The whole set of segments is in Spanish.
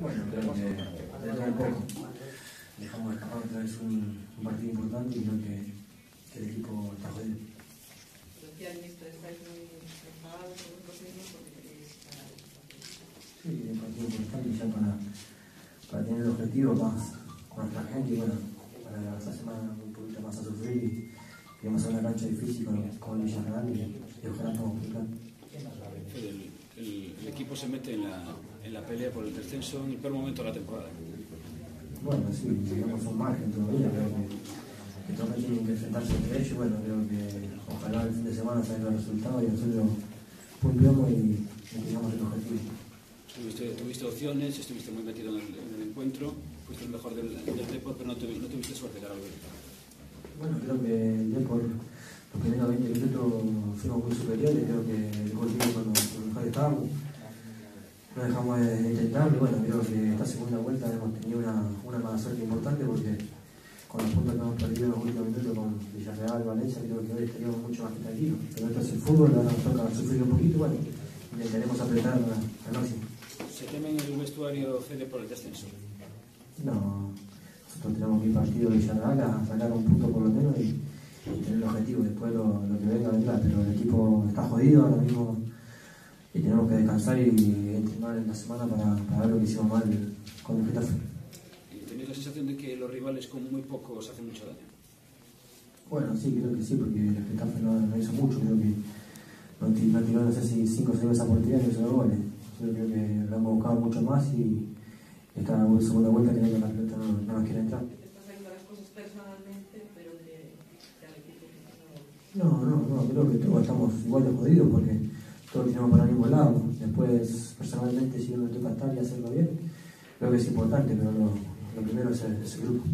Bueno, creo que de todo un poco. Dejamos escapar otra vez un, un partido importante y creo que, que el equipo está jodido. Decía el partido. Sí, importante ya para, para tener el objetivo más con nuestra gente y bueno, para esta semana un poquito más a sufrir y queremos hacer una cancha difícil con, con Villarreal y, y ojalá podamos. El, el- el equipo se mete en la, en la pelea por el descenso en el peor momento de la temporada. Bueno, sí, digamos un margen todavía, creo que, que todos tienen que enfrentarse entre ellos, bueno, creo que ojalá el fin de semana salga el resultado y nosotros puntuemos y, tengamos el objetivo. Tuviste, tuviste opciones, estuviste muy metido en el, en el encuentro, fuiste el mejor del, del Depor, pero no, tuvi- no tuviste suerte, claro. Bueno, creo que el Depor, los primeros 20 minutos fuimos muy superiores, creo que el gol vino cuando, cuando mejor estábamos. No dejamos de, de intentarlo y bueno, creo que esta segunda vuelta hemos tenido una, una mala suerte importante porque con los puntos que hemos perdido en los últimos minutos con Villarreal, Valencia, creo que hoy estaríamos mucho más tranquilos. Pero esto es el fútbol, ahora nos toca sufrir un poquito, bueno, intentaremos apretar al máximo. ¿Se teme en el vestuario Fede por el descenso? No, nosotros tenemos mi partido de Villarreal a sacar un punto por lo menos y, y tener el objetivo. Después lo, lo que venga vendrá, pero el equipo está jodido ahora mismo y tenemos que descansar y entrenar en la semana para, para ver lo que hicimos mal con el Getafe. ¿Y tenéis la sensación de que los rivales con muy pocos hacen mucho daño? Bueno, sí, creo que sí, porque el Getafe no, no hizo mucho, creo que no, ti- no tiró, no sé si 5 o 6 veces a portería y hizo dos goles. Yo creo que lo hemos buscado mucho más y esta segunda vuelta creo que la pelota no, no nos quiere entrar. Estás saliendo las cosas personalmente, pero de, de al equipo que No, no, no, creo que todos estamos igual de jodidos porque todos tenemos para el mismo lado. Después, personalmente, si uno le toca estar y hacerlo bien, creo que es importante, pero lo, lo primero es el grupo.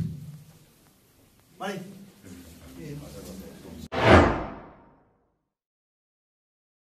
Vale.